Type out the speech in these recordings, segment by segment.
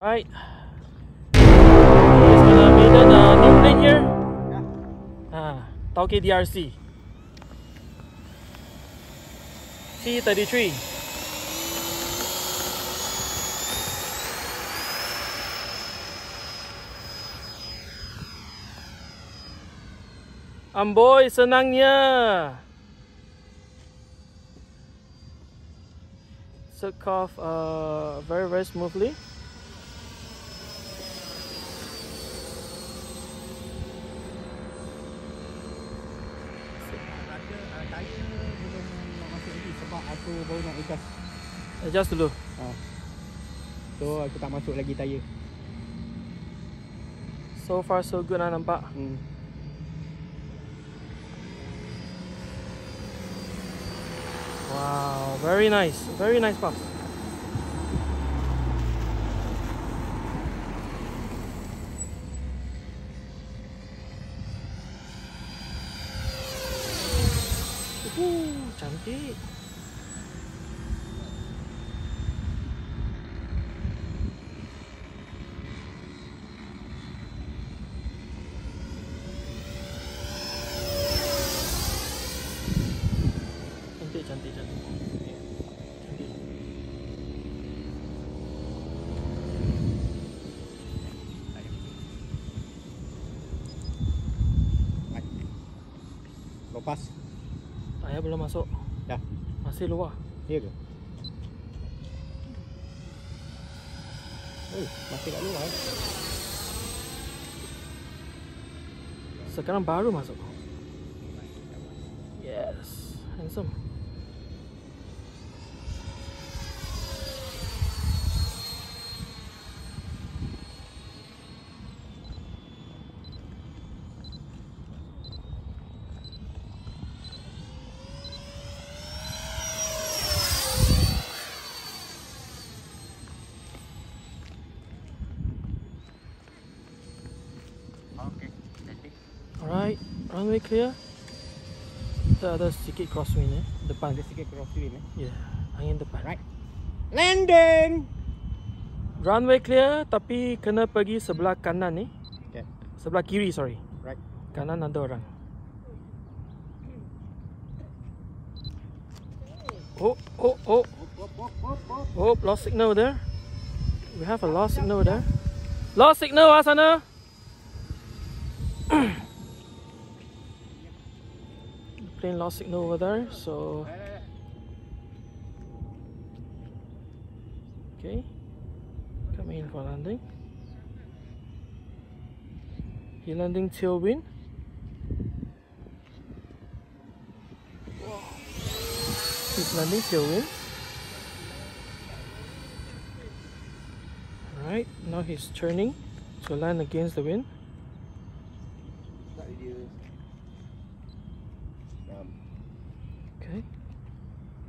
Right. It's gonna be the uh, new plane here. Ah, Tauke DRC. T33. Amboy senangnya. Took off uh, very very smoothly. Aku baru nak adjust. Adjust dulu. Ha. So aku tak masuk lagi tayar. So far so good lah nampak. Hmm. Wow, very nice. Very nice pass. Cantik. Cantik, cantik, cantik. Cantik. Lepas. Ayah belum masuk. Dah. Masih luar. Ya ke? Oh, masih kat luar. eh? Sekarang baru masuk. Yes, handsome. Runway clear. Kita ada sedikit crosswind eh, depan. Ada sikit crosswind eh. Ya, yeah, angin depan. Right. Landing. Runway clear tapi kena pergi sebelah kanan ni. Okay. Sebelah kiri sorry. Right. Kanan ada orang. Oh, oh, oh. Oh, lost signal there. We have a lost signal there. Lost signal ah sana. Plane lost signal over there, so okay. Coming in for landing. He landing tailwind. He's landing tailwind. Alright, now he's turning to land against the wind. Tak dia. Um, Okay.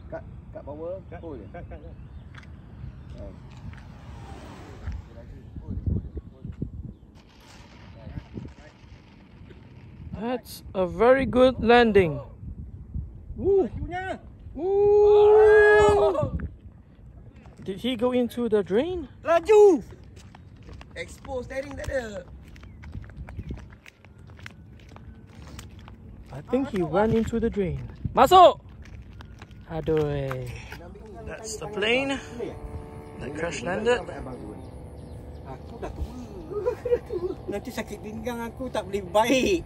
kat kat bawah. Oh, dia. Kat kat kat. Um. That's a very good landing. Woo! Woo! Did he go into the drain? Laju. Expose steering tak ada. I think he went into the drain. Masuk! Aduh. That's the plane that crash landed. Aku dah tua. Nanti sakit pinggang aku tak boleh baik.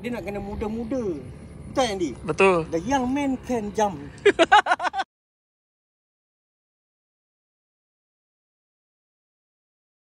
Dia nak kena muda-muda. Betul yang di? Betul. The young man can jump.